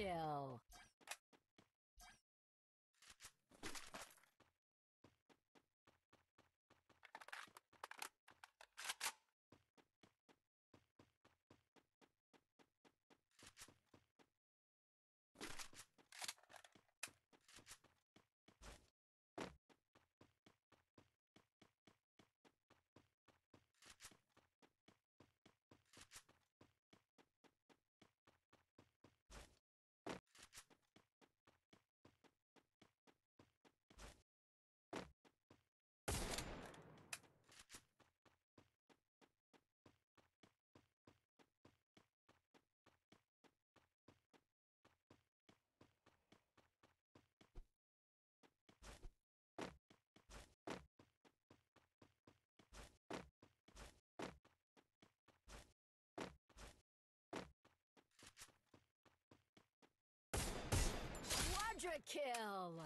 kill. Kill!